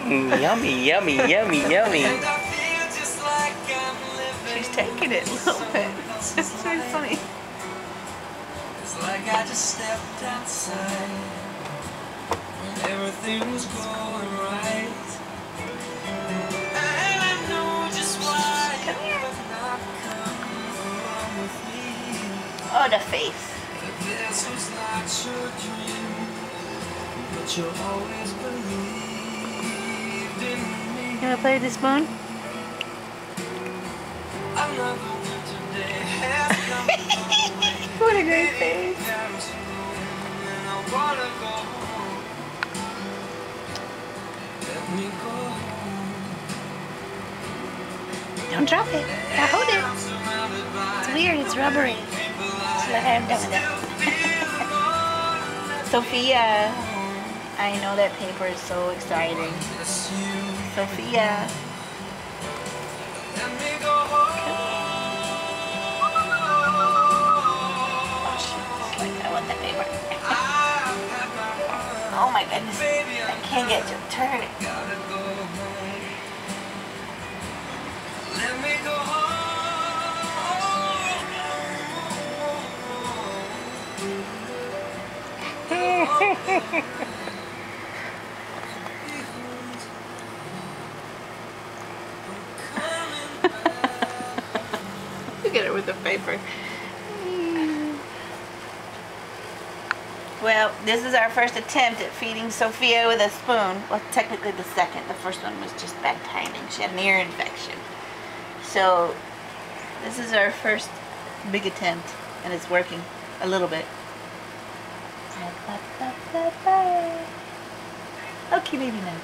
Mm, yummy, yummy, yummy, yummy. She's taking it a little bit. It's so funny. It's like I just stepped outside when everything was going right. And I know just why Come here. you're not coming along with me. Oh, the face. This was not your dream, but you always me. You wanna play with the spoon? What a great face. Don't drop it. Now hold it. It's weird. It's rubbery. So I am done with it. Sophia. I know that paper is so exciting. Sophia. Let me go home. Oh, she's like, I want that paper. I've had my fun. Oh my goodness. I I can't get to turn it. gotta go home. Let Look at her with the paper. Well, this is our first attempt at feeding Sophia with a spoon. Well, technically the second. The first one was just bad timing. She had an ear infection. So, this is our first big attempt, and it's working a little bit. Okay, baby now.